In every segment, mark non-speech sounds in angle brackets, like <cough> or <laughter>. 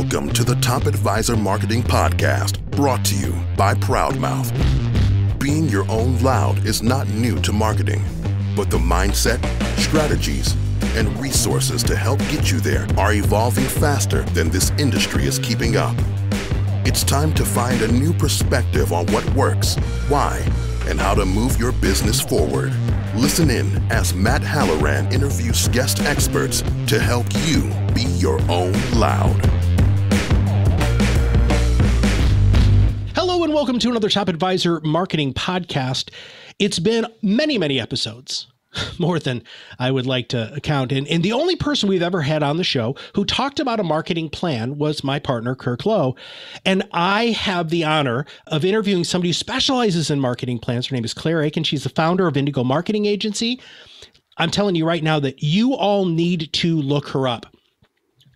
Welcome to the Top Advisor Marketing Podcast, brought to you by Proudmouth. Being your own loud is not new to marketing, but the mindset, strategies, and resources to help get you there are evolving faster than this industry is keeping up. It's time to find a new perspective on what works, why, and how to move your business forward. Listen in as Matt Halloran interviews guest experts to help you be your own loud. And welcome to another Top Advisor Marketing Podcast. It's been many, many episodes <laughs> more than I would like to count. And, and the only person we've ever had on the show who talked about a marketing plan was my partner, Kirk Lowe. And I have the honor of interviewing somebody who specializes in marketing plans. Her name is Claire Akin. She's the founder of Indigo Marketing Agency. I'm telling you right now that you all need to look her up.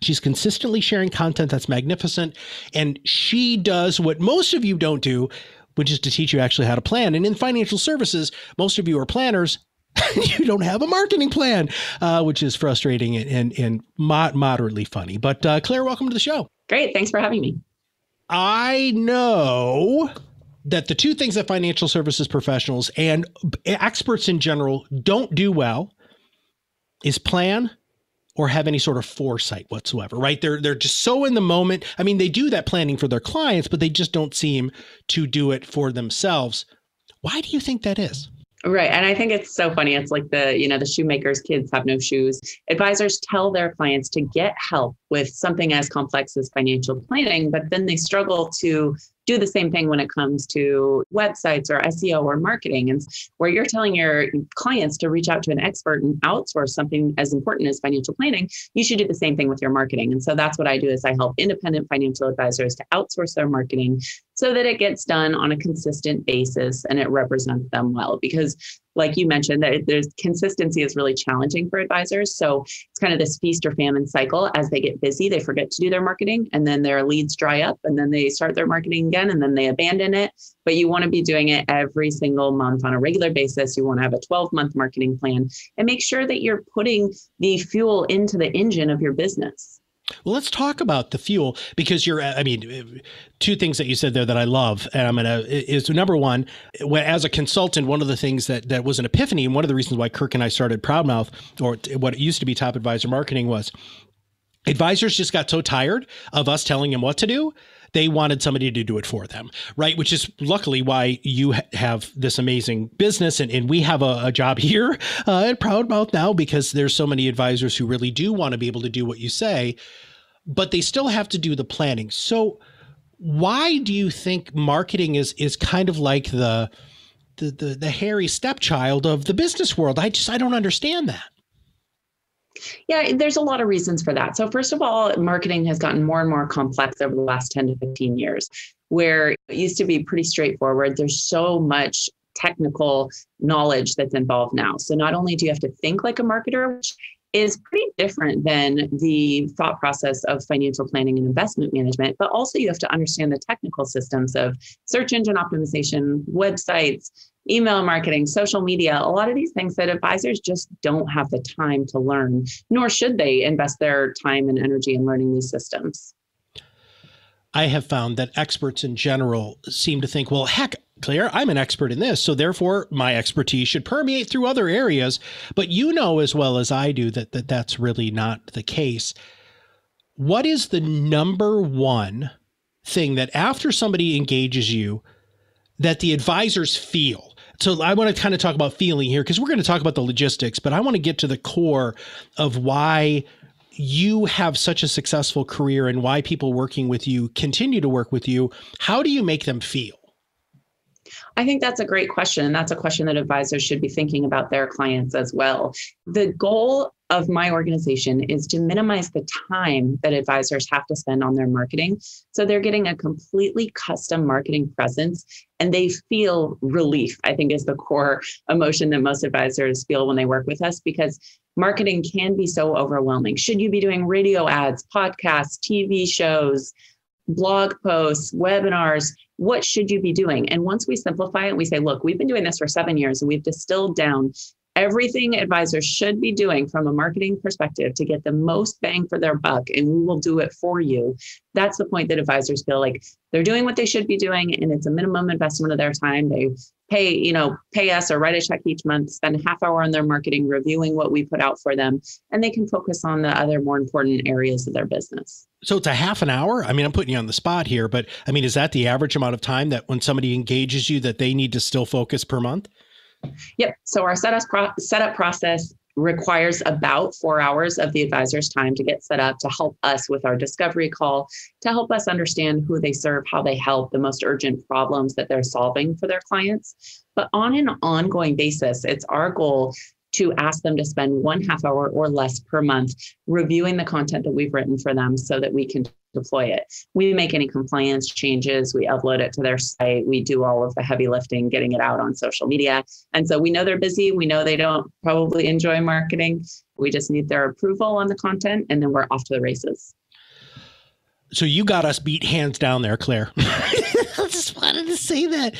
She's consistently sharing content that's magnificent. And she does what most of you don't do, which is to teach you actually how to plan. And in financial services, most of you are planners <laughs> you don't have a marketing plan, uh, which is frustrating and and, and mod- moderately funny. But uh, Claire, welcome to the show. Great, thanks for having me. I know that the two things that financial services professionals and experts in general don't do well is plan or have any sort of foresight whatsoever, right? They're they're just so in the moment. I mean, they do that planning for their clients, but they just don't seem to do it for themselves. Why do you think that is? Right. And I think it's so funny. It's like the, you know, the shoemaker's kids have no shoes. Advisors tell their clients to get help with something as complex as financial planning, but then they struggle to do the same thing when it comes to websites or SEO or marketing. And where you're telling your clients to reach out to an expert and outsource something as important as financial planning, you should do the same thing with your marketing. And so that's what I do is I help independent financial advisors to outsource their marketing so that it gets done on a consistent basis and it represents them well because like you mentioned, that there's consistency is really challenging for advisors. So it's kind of this feast or famine cycle. As they get busy, they forget to do their marketing, and then their leads dry up, and then they start their marketing again, and then they abandon it. But you want to be doing it every single month on a regular basis. You want to have a 12 month marketing plan and make sure that you're putting the fuel into the engine of your business. Well, let's talk about the fuel because you're, I mean, two things that you said there that I love. And I'm going to, is number one, as a consultant, one of the things that, that was an epiphany, and one of the reasons why Kirk and I started Proudmouth, or what it used to be Top Advisor Marketing, was advisors just got so tired of us telling them what to do they wanted somebody to do it for them, right? Which is luckily why you ha- have this amazing business. And, and we have a, a job here uh, at Proudmouth now because there's so many advisors who really do want to be able to do what you say, but they still have to do the planning. So, why do you think marketing is is kind of like the the the, the hairy stepchild of the business world? I just I don't understand that. Yeah, there's a lot of reasons for that. So, first of all, marketing has gotten more and more complex over the last 10 to 15 years, where it used to be pretty straightforward. There's so much technical knowledge that's involved now. So, not only do you have to think like a marketer, which is pretty different than the thought process of financial planning and investment management, but also you have to understand the technical systems of search engine optimization, websites, email marketing, social media, a lot of these things that advisors just don't have the time to learn, nor should they invest their time and energy in learning these systems. I have found that experts in general seem to think, well, heck, Claire, I'm an expert in this, so therefore my expertise should permeate through other areas. But you know as well as I do that, that that's really not the case. What is the number one thing that after somebody engages you, that the advisors feel so I want to kind of talk about feeling here because we're going to talk about the logistics, but I want to get to the core of why you have such a successful career and why people working with you continue to work with you. How do you make them feel? I think that's a great question. And that's a question that advisors should be thinking about their clients as well. The goal of my organization is to minimize the time that advisors have to spend on their marketing. So they're getting a completely custom marketing presence and they feel relief, I think is the core emotion that most advisors feel when they work with us because marketing can be so overwhelming. Should you be doing radio ads, podcasts, TV shows, blog posts, webinars? What should you be doing? And once we simplify it, we say, look, we've been doing this for seven years and we've distilled down everything advisors should be doing from a marketing perspective to get the most bang for their buck and we will do it for you. That's the point that advisors feel like they're doing what they should be doing and it's a minimum investment of their time. They pay you know pay us or write a check each month spend a half hour on their marketing reviewing what we put out for them and they can focus on the other more important areas of their business. So it's a half an hour? I mean i'm putting you on the spot here but i mean is that the average amount of time that when somebody engages you that they need to still focus per month Yep. So our setup pro- setup process requires about four hours of the advisor's time to get set up to help us with our discovery call, to help us understand who they serve, how they help, the most urgent problems that they're solving for their clients. But on an ongoing basis, it's our goal to ask them to spend one half hour or less per month reviewing the content that we've written for them so that we can deploy it. We make any compliance changes, we upload it to their site, we do all of the heavy lifting, getting it out on social media. And so we know they're busy, we know they don't probably enjoy marketing. We just need their approval on the content and then we're off to the races. So you got us beat hands down there, Claire. <laughs> I just wanted to say that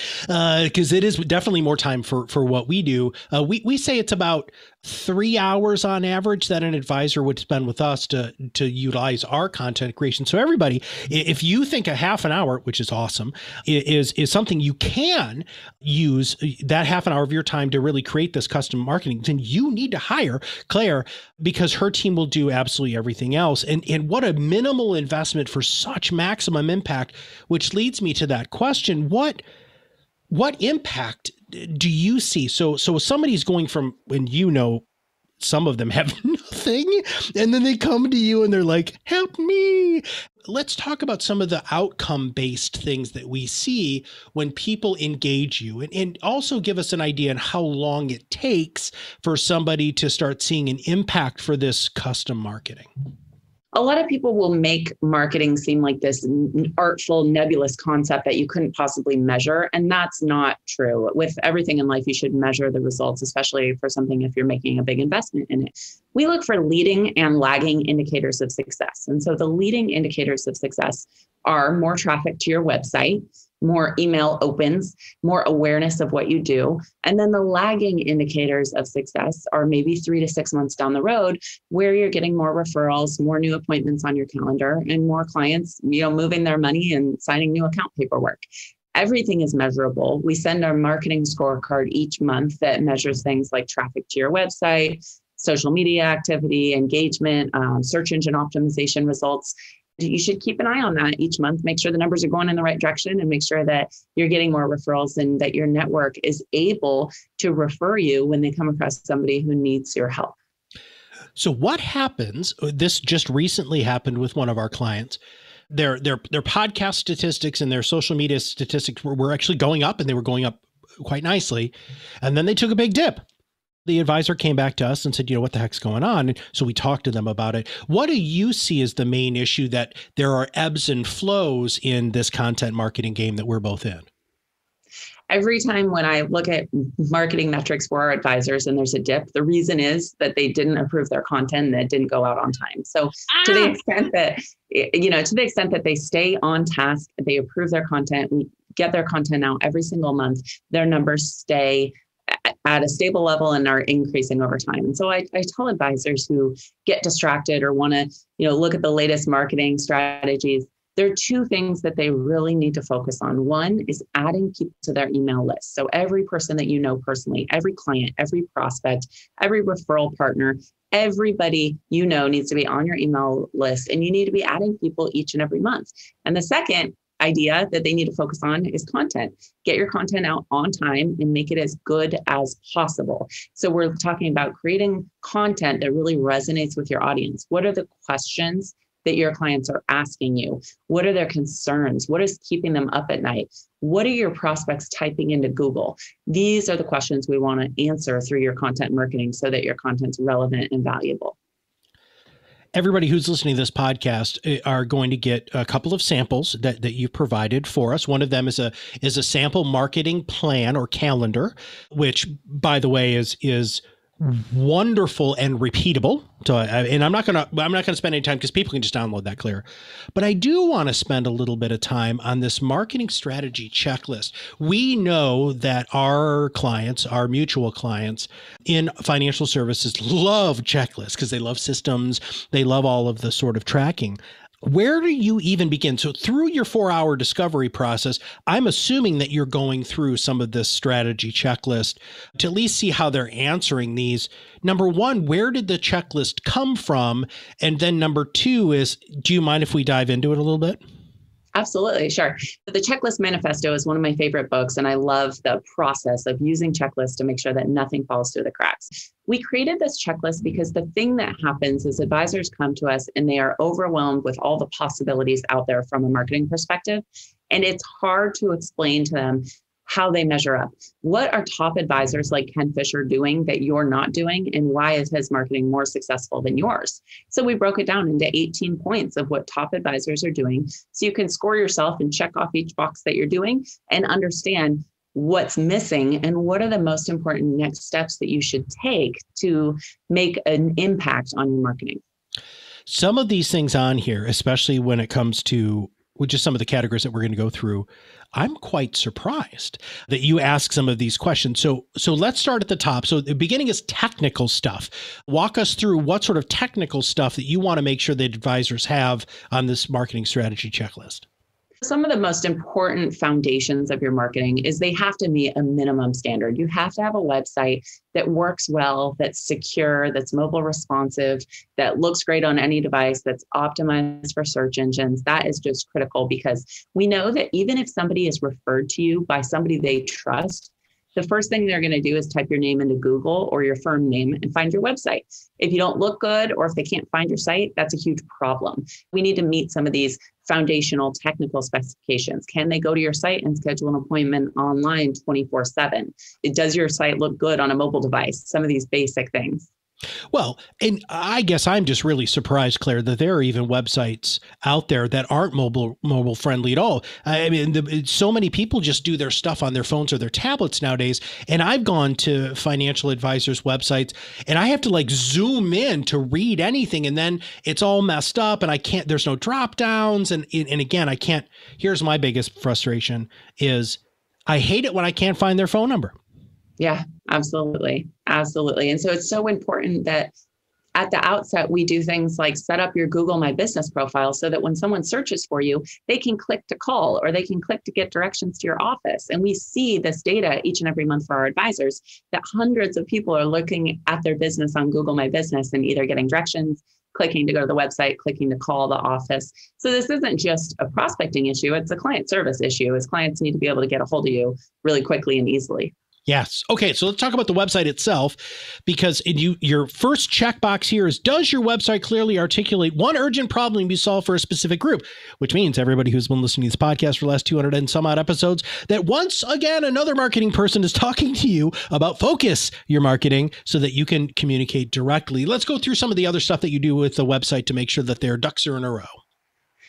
because uh, it is definitely more time for for what we do. Uh, we we say it's about three hours on average that an advisor would spend with us to to utilize our content creation. So everybody, if you think a half an hour, which is awesome, is is something you can use uh, that half an hour of your time to really create this custom marketing, then you need to hire Claire because her team will do absolutely everything else. And and what a minimal investment for such maximum impact, which leads me to that question: what what impact do you see? So, so somebody's going from when you know some of them <laughs> have nothing and then they come to you and they're like help me let's talk about some of the outcome based things that we see when people engage you and, and also give us an idea on how long it takes for somebody to start seeing an impact for this custom marketing a lot of people will make marketing seem like this artful, nebulous concept that you couldn't possibly measure. And that's not true. With everything in life, you should measure the results, especially for something if you're making a big investment in it. We look for leading and lagging indicators of success. And so the leading indicators of success are more traffic to your website, more email opens, more awareness of what you do. And then the lagging indicators of success are maybe three to six months down the road where you're getting more referrals, more new appointments on your calendar, and more clients, you know, moving their money and signing new account paperwork. Everything is measurable. We send our marketing scorecard each month that measures things like traffic to your website, social media activity, engagement, um, search engine optimization results you should keep an eye on that each month. Make sure the numbers are going in the right direction and make sure that you're getting more referrals and that your network is able to refer you when they come across somebody who needs your help. So what happens uh, this just recently happened with one of our clients. Their their their podcast statistics and their social media statistics were, were actually going up and they were going up quite nicely. And then they took a big dip the advisor came back to us and said, you know, what the heck's going on? And so we talked to them about it. What do you see as the main issue that there are ebbs and flows in this content marketing game that we're both in? Every time when I look at marketing metrics for our advisors and there's a dip, the reason is that they didn't approve their content that didn't go out on time. So ah. to the ah! extent that you know, to the extent that they stay on task, they approve their content, we get their content out every single month, their numbers stay at a stable level and are increasing over time. And so I, I tell advisors who get distracted or want to, you know, look at the latest marketing strategies. There are two things that they really need to focus on. One is adding people to their email list. So every person that you know personally, every client, every prospect, every referral partner, everybody you know needs to be on your email list and you need to be adding people each and every month. And the second idea that they need to focus on is content. Get your content out on time and make it as good as possible. So, we're talking about creating content that really resonates with your audience. What are the questions that your clients are asking you? What are their concerns? What is keeping them up at night? What are your prospects typing into Google? These are the questions we want to answer through your content marketing so that your content's relevant and valuable everybody who's listening to this podcast eh, are going to get a couple of samples that, that you've provided for us. One of them is a is a sample marketing plan or calendar, which by the way is is wonderful and repeatable. So, and I'm not gonna I'm not gonna spend any time because people can just download that Claire. But I do want to spend a little bit of time on this marketing strategy checklist. We know that our clients, our mutual clients in financial services, love checklists because they love systems, they love all of the sort of tracking where do you even begin? So, through your four hour discovery process, I'm assuming that you're going through some of this strategy checklist to at least see how they're answering these. Number one, where did the checklist come from? And then number two is, do you mind if we dive into it a little bit? Absolutely, sure. The Checklist Manifesto is one of my favorite books, and I love the process of using checklists to make sure that nothing falls through the cracks. We created this checklist because the thing that happens is advisors come to us and they are overwhelmed with all the possibilities out there from a marketing perspective. And it's hard to explain to them how they measure up. What are top advisors like Ken Fisher doing that you're not doing? And why is his marketing more successful than yours? So we broke it down into 18 points of what top advisors are doing. So you can score yourself and check off each box that you're doing and understand what's missing and what are the most important next steps that you should take to make an impact on your marketing. Some of these things on here, especially when it comes to which is some of the categories that we're going to go through i'm quite surprised that you ask some of these questions. So so let's start at the top. So the beginning is technical stuff. Walk us through what sort of technical stuff that you want to make sure that advisors have on this marketing strategy checklist some of the most important foundations of your marketing is they have to meet a minimum standard. You have to have a website that works well, that's secure, that's mobile responsive, that looks great on any device, that's optimized for search engines. That is just critical because we know that even if somebody is referred to you by somebody they trust, the first thing they're going to do is type your name into Google or your firm name and find your website. If you don't look good or if they can't find your site, that's a huge problem. We need to meet some of these foundational technical specifications. Can they go to your site and schedule an appointment online 24 7? Does your site look good on a mobile device? Some of these basic things. Well, and I guess I'm just really surprised, Claire, that there are even websites out there that aren't mobile mobile friendly at all. I mean, the, so many people just do their stuff on their phones or their tablets nowadays. And I've gone to financial advisors' websites, and I have to like zoom in to read anything, and then it's all messed up, and I can't. There's no drop downs, and and again, I can't. Here's my biggest frustration: is I hate it when I can't find their phone number. Yeah, absolutely. Absolutely. And so it's so important that at the outset, we do things like set up your Google My Business profile so that when someone searches for you, they can click to call or they can click to get directions to your office. And we see this data each and every month for our advisors that hundreds of people are looking at their business on Google My Business and either getting directions, clicking to go to the website, clicking to call the office. So this isn't just a prospecting issue, it's a client service issue as clients need to be able to get a hold of you really quickly and easily. Yes. Okay. So let's talk about the website itself, because you your first checkbox here is: Does your website clearly articulate one urgent problem you solve for a specific group? Which means everybody who's been listening to this podcast for the last two hundred and some odd episodes, that once again another marketing person is <laughs> talking to you about focus your marketing so that you can communicate directly. Let's go through some of the other stuff that you do with the website to make sure that their ducks are in a row.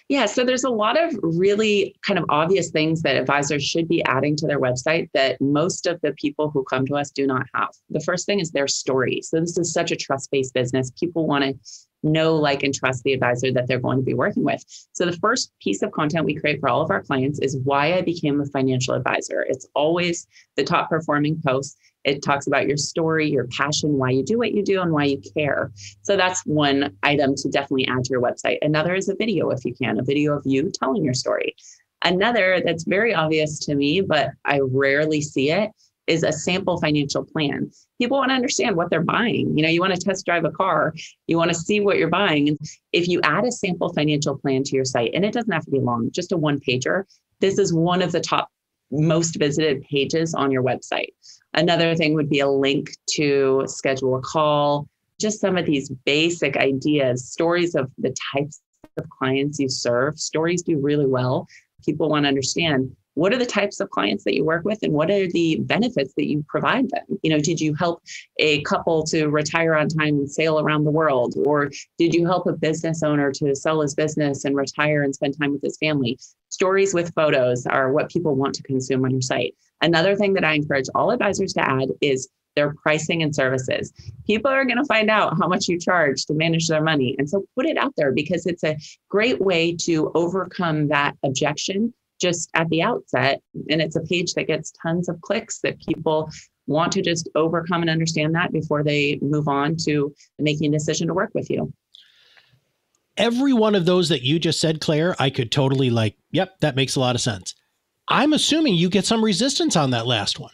Yeah, so there's a lot of really kind of obvious things that advisors should be adding to their website that most of the people who come to us do not have. The first thing is their story. So this is such a trust-based business. People want to know, like, and trust the advisor that they're going to be working with. So, the first piece of content we create for all of our clients is why I became a financial advisor. It's always the top performing post. It talks about your story, your passion, why you do what you do, and why you care. So, that's one item to definitely add to your website. Another is a video, if you can, a video of you telling your story. Another that's very obvious to me, but I rarely see it is a sample financial plan. People want to understand what they're buying. You know, you want to test drive a car, you want to see what you're buying. If you add a sample financial plan to your site, and it doesn't have to be long, just a one pager, this is one of the top most visited pages on your website. Another thing would be a link to schedule a call, just some of these basic ideas, stories of the types of clients you serve. Stories do really well. People want to understand what are the types of clients that you work with and what are the benefits that you provide them you know did you help a couple to retire on time and sail around the world or did you help a business owner to sell his business and retire and spend time with his family stories with photos are what people want to consume on your site another thing that i encourage all advisors to add is their pricing and services. People are going to find out how much you charge to manage their money. And so put it out there because it's a great way to overcome that objection just at the outset. And it's a page that gets tons of clicks that people want to just overcome and understand that before they move on to making a decision to work with you. Every one of those that you just said, Claire, I could totally like, yep, that makes a lot of sense. I'm assuming you get some resistance on that last one.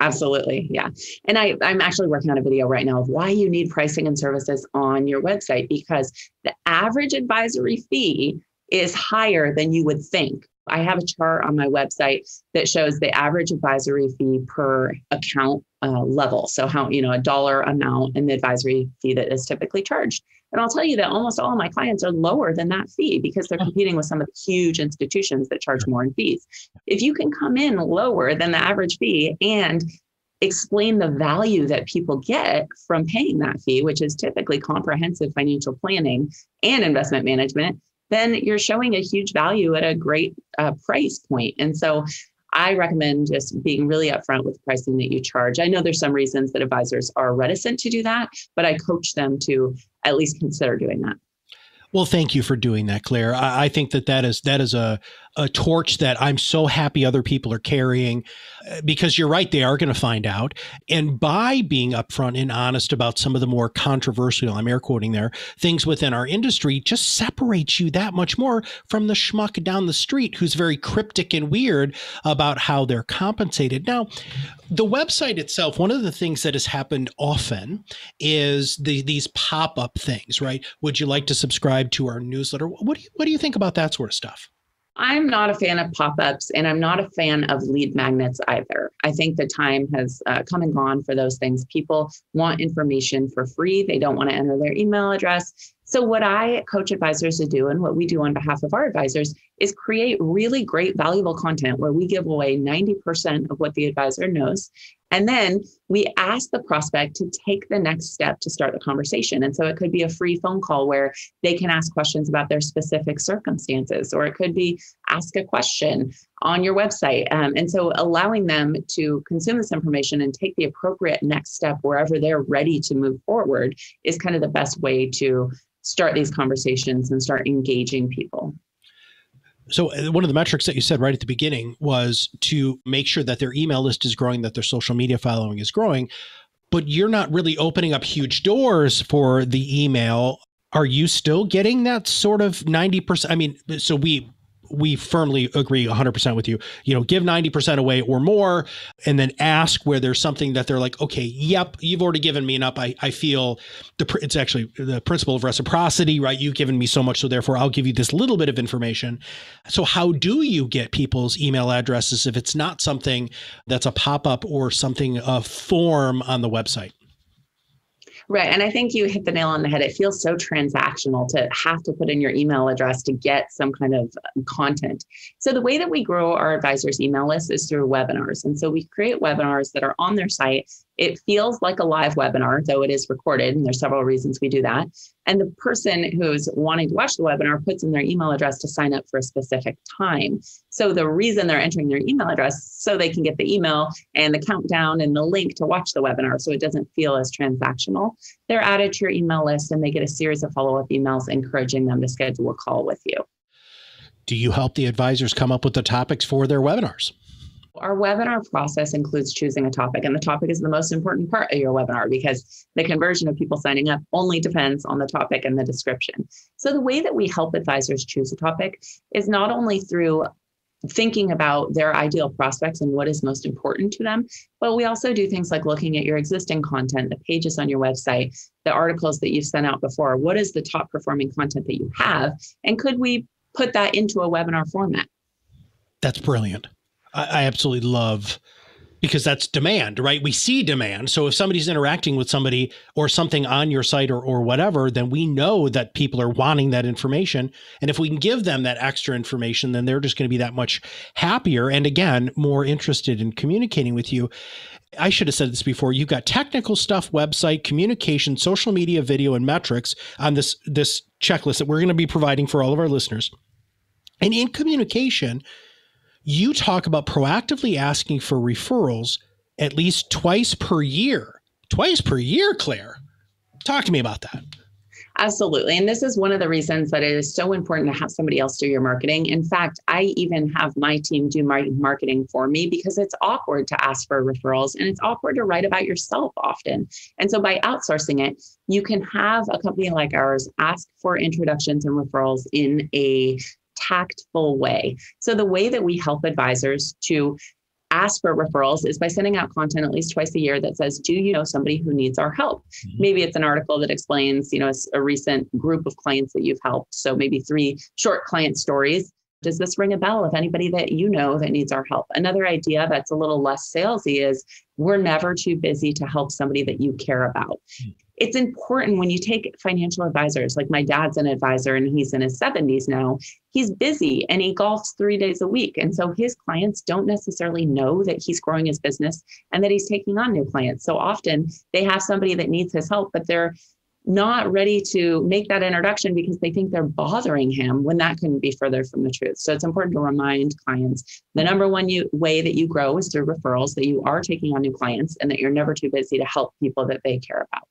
Absolutely. Yeah. And I, I'm actually working on a video right now of why you need pricing and services on your website because the average advisory fee is higher than you would think. I have a chart on my website that shows the average advisory fee per account uh, level. So, how, you know, a dollar amount and the advisory fee that is typically charged. And I'll tell you that almost all of my clients are lower than that fee because they're competing with some of the huge institutions that charge more in fees. If you can come in lower than the average fee and explain the value that people get from paying that fee, which is typically comprehensive financial planning and investment management, then you're showing a huge value at a great uh, price point. And so I recommend just being really upfront with pricing that you charge. I know there's some reasons that advisors are reticent to do that, but I coach them to at least consider doing that. Well, thank you for doing that, Claire. I, I, think that that is that is a a torch that I'm so happy other people are carrying, uh, because you're right, they are going to find out. And by being upfront and honest about some of the more controversial, I'm air quoting there, things within our industry, just separates you that much more from the schmuck down the street who's very cryptic and weird about how they're compensated. Now, the website itself, one of the things that has happened often is the, these pop up things, right? Would you like to subscribe to our newsletter? What do you, what do you think about that sort of stuff? I'm not a fan of pop ups and I'm not a fan of lead magnets either. I think the time has uh, come and gone for those things. People want information for free, they don't want to enter their email address. So, what I coach advisors to do and what we do on behalf of our advisors is create really great, valuable content where we give away 90% of what the advisor knows. And then we ask the prospect to take the next step to start the conversation. And so it could be a free phone call where they can ask questions about their specific circumstances, or it could be ask a question on your website. Um, and so allowing them to consume this information and take the appropriate next step wherever they're ready to move forward is kind of the best way to start these conversations and start engaging people. So uh, one of the metrics that you said right at the beginning was to make sure that their email list is growing, that their social media following is growing, but you're not really opening up huge doors for the email. Are you still getting that sort of 90%? I mean, so we we firmly agree 100% with you. You know, give 90% away or more, and then ask where there's something that they're like, okay, yep, you've already given me enough. I, I feel the it's actually the principle of reciprocity, right? You've given me so much, so therefore I'll give you this little bit of information. So, how do you get people's email addresses if it's not something that's a pop up or something, a form on the website? Right. And I think you hit the nail on the head. It feels so transactional to have to put in your email address to get some kind of um, content. So, the way that we grow our advisors' email list is through webinars. And so, we create webinars that are on their site it feels like a live webinar, though it is recorded, and there's several reasons we do that. And the person who's wanting to watch the webinar puts in their email address to sign up for a specific time. So the reason they're entering their email address so they can get the email and the countdown and the link to watch the webinar so it doesn't feel as transactional. They're added to your email list and they get a series of follow-up emails encouraging them to schedule a call with you. Do you help the advisors come up with the topics for their webinars? Our webinar process includes choosing a topic, and the topic is the most important part of your webinar because the conversion of people signing up only depends on the topic and the description. So, the way that we help advisors choose a topic is not only through thinking about their ideal prospects and what is most important to them. But we also do things like looking at your existing content, the pages on your website, the articles that you've sent out before. What is the top performing content that you have? And could we put that into a webinar format? That's brilliant. I, I absolutely love because that's demand, right? We see demand. So if somebody's interacting with somebody or something on your site or, or whatever, then we know that people are wanting that information. And if we can give them that extra information, then they're just going to be that much happier and again, more interested in communicating with you. I should have said this before. You've got technical stuff, website, communication, social media, video, and metrics on this this checklist that we're going to be providing for all of our listeners. And in communication, you talk about proactively asking for referrals at least twice per year. Twice per year, Claire. Talk to me about that. Absolutely. And this is one of the reasons that it is so important to have somebody else do your marketing. In fact, I even have my team do my marketing for me because it's awkward to ask for referrals and it's awkward to write about yourself often. And so by outsourcing it, you can have a company like ours ask for introductions and referrals in a tactful way. So the way that we help advisors to ask for referrals is by sending out content at least twice a year that says, Do you know somebody who needs our help? Mm-hmm. Maybe it's an article that explains, you know, a recent group of clients that you've helped. So maybe three short client stories. Does this ring a bell of anybody that you know that needs our help? Another idea that's a little less salesy is we're never too busy to help somebody that you care about. Mm-hmm it's important when you take financial advisors, like my dad's an advisor and he's in his 70s now. He's busy and he golfs three days a week. And so his clients don't necessarily know that he's growing his business and that he's taking on new clients. So often they have somebody that needs his help, but they're not ready to make that introduction because they think they're bothering him when that couldn't be further from the truth. So it's important to remind clients the number one you, way that you grow is through referrals, that you are taking on new clients and that you're never too busy to help people that they care about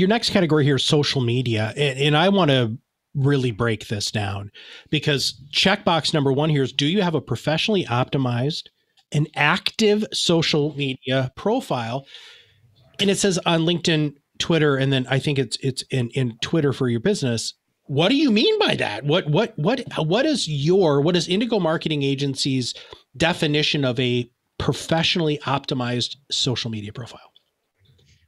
your next category here is social media. And, and I want to really break this down because checkbox number one here is do you have a professionally optimized an active social media profile? And it says on linkedin twitter and then i think it's it's in in twitter for your business. What do you mean by that? What what what what is your what is indigo marketing agency's definition of a professionally optimized social media profile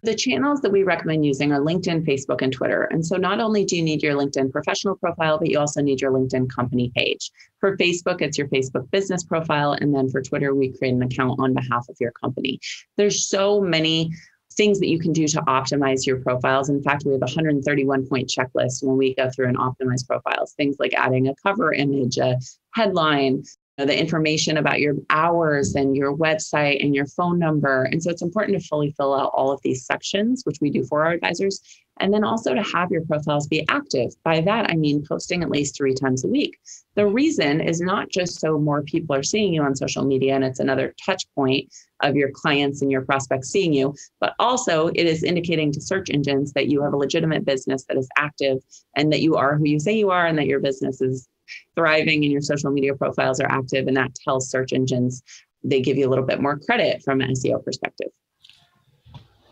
the channels that we recommend using are LinkedIn, Facebook, and Twitter. And so not only do you need your LinkedIn professional profile, but you also need your LinkedIn company page. For Facebook, it's your Facebook business profile. And then for Twitter, we create an account on behalf of your company. There's so many things that you can do to optimize your profiles. In fact, we have a 131 point checklist when we go through and optimize profiles. Things like adding a cover image, a headline, know, the information about your hours and your website and your phone number. And so it's important to fully fill out all of these sections, which we do for our advisors. And then also to have your profiles be active. By that, I mean posting at least three times a week. The reason is not just so more people are seeing you on social media and it's another touch point of your clients and your prospects seeing you, but also it is indicating to search engines that you have a legitimate business that is active and that you are who you say you are and that your business is thriving and your social media profiles are active and that tells search engines they give you a little bit more credit from an SEO perspective.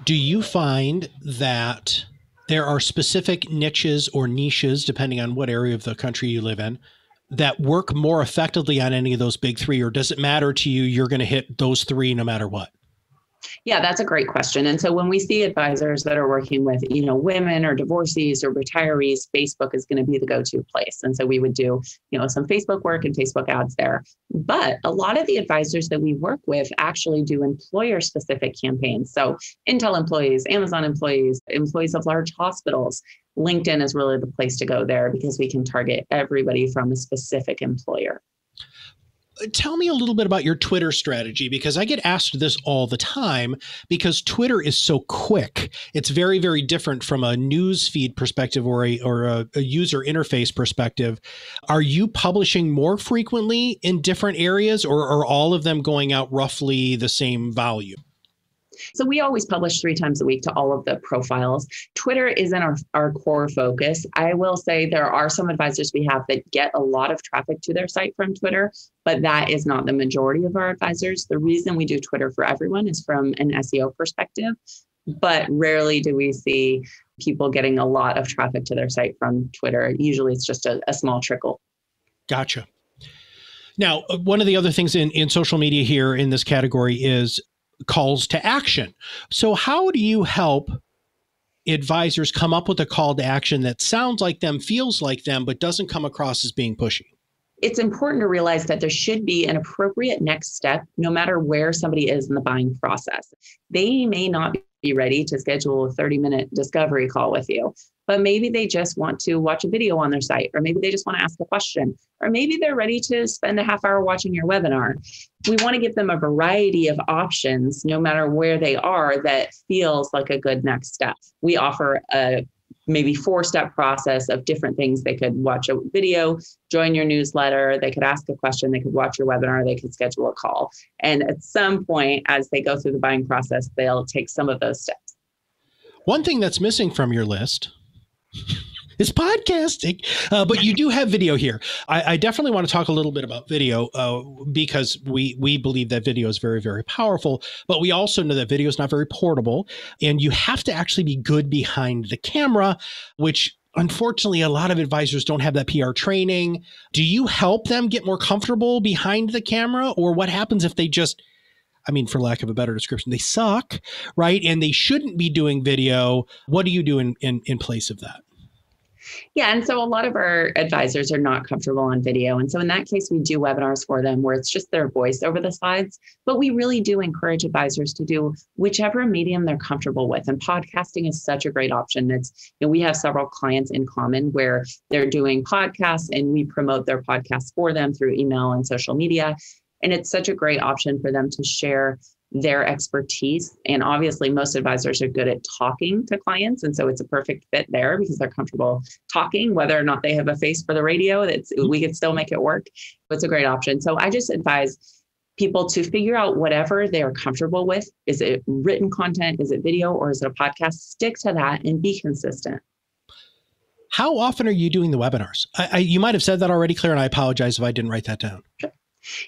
Do you find that there are specific niches or niches, depending on what area of the country you live in, that work more effectively on any of those big three, or does it matter to you? You're going to hit those three no matter what? Yeah, that's a great question. And so when we see advisors that are working with, you know, women or divorcees or retirees, Facebook is going to be the go-to place. And so we would do, you know, some Facebook work and Facebook ads there. But a lot of the advisors that we work with actually do employer specific campaigns. So Intel employees, Amazon employees, employees of large hospitals, LinkedIn is really the place to go there because we can target everybody from a specific employer tell me a little bit about your Twitter strategy because I get asked this all the time because Twitter is so quick. It's very, very different from a news feed perspective or a, or a, a user interface perspective. Are you publishing more frequently in different areas or are all of them going out roughly the same volume? So we always publish three times a week to all of the profiles. Twitter isn't our, our core focus. I will say there are some advisors we have that get a lot of traffic to their site from Twitter, but that is not the majority of our advisors. The reason we do Twitter for everyone is from an SEO perspective, but rarely do we see people getting a lot of traffic to their site from Twitter. Usually it's just a, a small trickle. Gotcha. Now, uh, one of the other things in, in social media here in this category is calls to action. So, how do you help advisors come up with a call to action that sounds like them, feels like them, but doesn't come across as being pushy? It's important to realize that there should be an appropriate next step no matter where somebody is in the buying process. They may not be ready to schedule a 30 minute discovery call with you, but maybe they just want to watch a video on their site, or maybe they just want to ask a question, or maybe they're ready to spend a half hour watching your webinar. We want to give them a variety of options, no matter where they are, that feels like a good next step. We offer a maybe four step process of different things. They could watch a video, join your newsletter, they could ask a question, they could watch your webinar, they could schedule a call. And at some point, as they go through the buying process, they'll take some of those steps. One thing that's missing from your list is podcasting, uh, but you do have video here. I, I, definitely want to talk a little bit about video uh, because we we believe that video is very very powerful, but we also know that video is not very portable, and you have to actually be good behind the camera, which unfortunately a lot of advisors don't have that PR training. Do you help them get more comfortable behind the camera, or what happens if they just I mean, for lack of a better description, they suck, right? And they shouldn't be doing video. What do you do in, in, in place of that? Yeah. And so a lot of our advisors are not comfortable on video. And so in that case, we do webinars for them where it's just their voice over the slides. But we really do encourage advisors to do whichever medium they're comfortable with. And podcasting is such a great option. It's, you know, we have several clients in common where they're doing podcasts and we promote their podcasts for them through email and social media. And it's such a great option for them to share their expertise. And obviously, most advisors are good at talking to clients. And so it's a perfect fit there because they're comfortable talking, whether or not they have a face for the radio, that's, we can still make it work. It's a great option. So I just advise people to figure out whatever they're comfortable with. Is it written content? Is it video? Or is it a podcast? Stick to that and be consistent. How often are you doing the webinars? I, I, you might have said that already, Claire, and I apologize if I didn't write that down. Sure.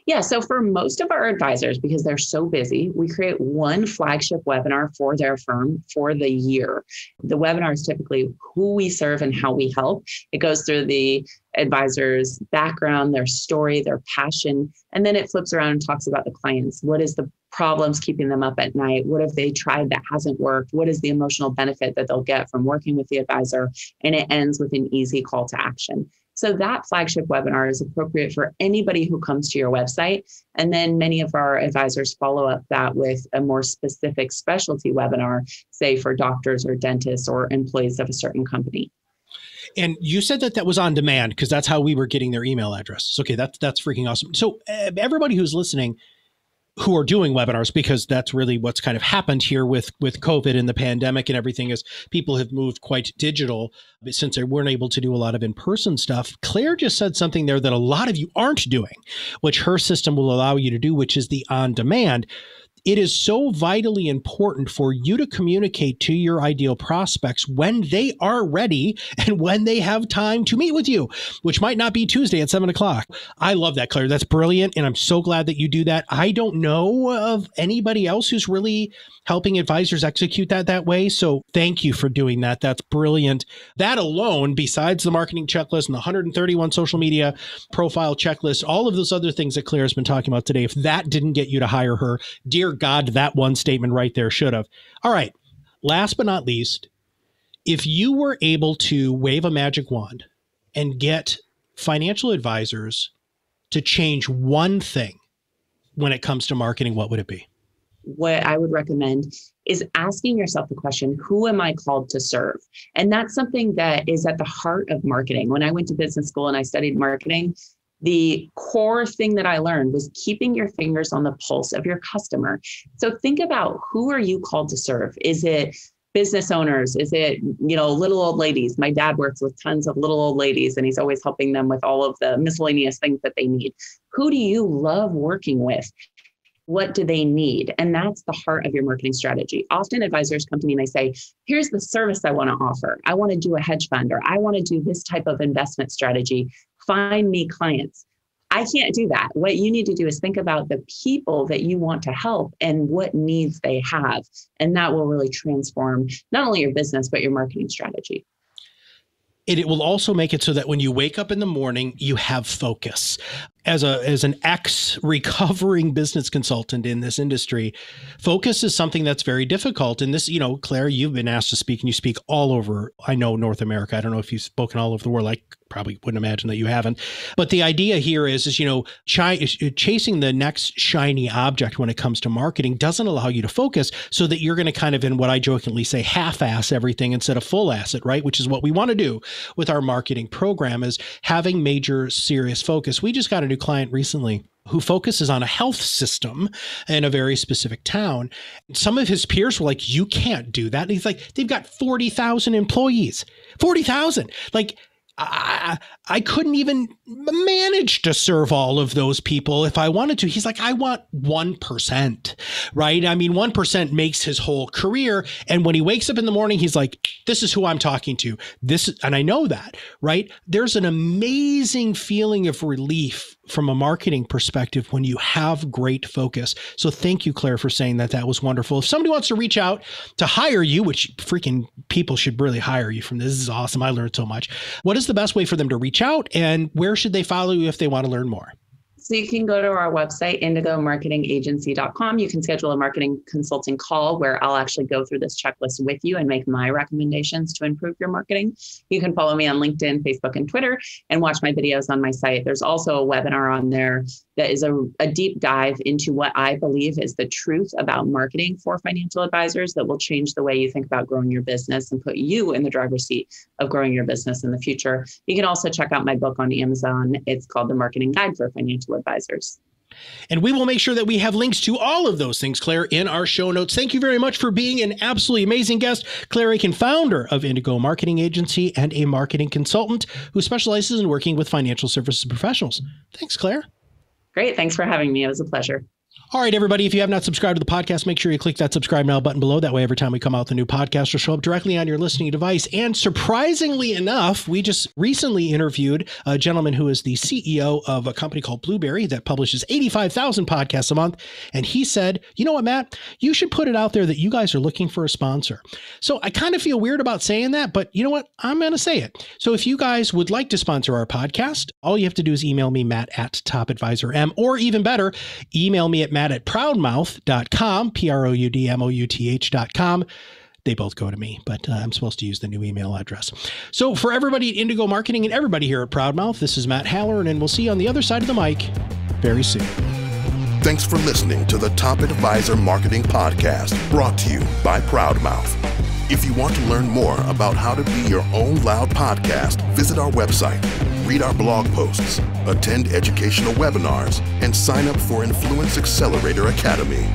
Yeah. So for most of our advisors, because they're so busy, we create one flagship webinar for their firm for the year. The webinar is typically who we serve and how we help. It goes through the advisor's background, their story, their passion, and then it flips around and talks about the clients. What is the problems keeping them up at night? What have they tried that hasn't worked? What is the emotional benefit that they'll get from working with the advisor? And it ends with an easy call to action. So that flagship webinar is appropriate for anybody who comes to your website. And then many of our advisors follow up that with a more specific specialty webinar, say for doctors or dentists or employees of a certain company. And you said that that was on demand because that's how we were getting their email address. Okay, that's that's freaking awesome. So uh, everybody who's listening, who are doing webinars because that's really what's kind of happened here with with covid and the pandemic and everything is people have moved quite digital since they weren't able to do a lot of in-person stuff claire just said something there that a lot of you aren't doing which her system will allow you to do which is the on demand it is so vitally important for you to communicate to your ideal prospects when they are ready and when they have time to meet with you, which might not be Tuesday at seven o'clock. I love that, Claire. That's brilliant. And I'm so glad that you do that. I don't know of anybody else who's really helping advisors execute that that way. So thank you for doing that. That's brilliant. That alone, besides the marketing checklist and the 131 social media profile checklist, all of those other things that Claire has been talking about today, if that didn't get you to hire her, dear God, that one statement right there should have. All right. Last but not least, if you were able to wave a magic wand and get financial advisors to change one thing when it comes to marketing, what would it be? what I would recommend is asking yourself the question, who am I called to serve? And that's something that is at the heart of marketing. When I went to business school and I studied marketing, the core thing that I learned was keeping your fingers on the pulse of your customer. So think about who are you called to serve? Is it business owners? Is it, you know, little old ladies? My dad works with tons of little old ladies and he's always helping them with all of the miscellaneous things that they need. Who do you love working with? What do they need? And that's the heart of your marketing strategy. Often advisors come to me and they say, here's the service I want to offer. I want to do a hedge fund or I want to do this type of investment strategy. Find me clients. I can't do that. What you need to do is think about the people that you want to help and what needs they have. And that will really transform not only your business, but your marketing strategy. And it will also make it so that when you wake up in the morning, you have focus as a as an ex recovering <laughs> business consultant in this industry focus is something that's very difficult. And this you know claire you've been asked to speak and you speak all over i know north america. I don't know if you've spoken all over the world. I probably wouldn't imagine that you haven't. But the idea here is is you know ch- uh, chasing the next shiny object when it comes to marketing doesn't allow you to focus so that you're going to kind of in what i jokingly say half-ass everything instead of full ass it right? Which is what we want to do with our marketing program is having major serious focus. We just got a new client recently who focuses on a health system in a very specific town. Some of his peers were like, You can't do that. And he's like, They've got 40,000 employees. 40,000. Like, I, I couldn't even manage to serve all of those people if I wanted to. He's like, I want 1%, right? I mean, 1% makes his whole career. And when he wakes up in the morning, he's like, this is who I'm talking to. This, and I know that, right? There's an amazing feeling of relief from a marketing perspective when you have great focus. So thank you, Claire, for saying that. That was wonderful. If somebody wants to reach out to hire you, which freaking people should really hire you from this, this is awesome. I learned so much. What is the best way for them to reach out and where should they follow you if they want to learn more? So you can go to our website, indigomarketingagency.com. You can schedule a marketing consulting call where I'll actually go through this checklist with you and make my recommendations to improve your marketing. You can follow me on LinkedIn, Facebook, and Twitter and watch my videos on my site. There's also a webinar on there that is a, a deep dive into what I believe is the truth about marketing for financial advisors that will change the way you think about growing your business and put you in the driver's seat of growing your business in the future. You can also check out my book on Amazon. It's called The Marketing Guide for Financial Advisors. And we will make sure that we have links to all of those things, Claire, in our show notes. Thank you very much for being an absolutely amazing guest. Claire Akin, founder of Indigo Marketing Agency and a marketing consultant who specializes in working with financial services professionals. Thanks, Claire. Great. Thanks for having me. It was a pleasure. All right, everybody, if you have not subscribed to the podcast, make sure you click that subscribe now button below. That way, every time we come out, with a new podcast will show up directly on your listening device. And surprisingly enough, we just recently interviewed a gentleman who is the CEO of a company called Blubrry that publishes 85,000 podcasts a month. And he said, You know what, Matt? You should put it out there that you guys are looking for a sponsor. So I kind of feel weird about saying that, but you know what? I'm going to say it. So if you guys would like to sponsor our podcast, all you have to do is email me, Matt at topadvisorm, or even better, email me at At proudmouth.com, P R O U D M O U T H.com. They both go to me, but uh, I'm supposed to use the new email address. So, for everybody at Indigo Marketing and everybody here at Proudmouth, this is Matt Halloran, and we'll see you on the other side of the mic very soon. Thanks for listening to the Top Advisor Marketing Podcast, brought to you by Proudmouth. If you want to learn more about how to be your own loud podcast, visit our website read our blog posts, attend educational webinars, and sign up for Influence Accelerator Academy.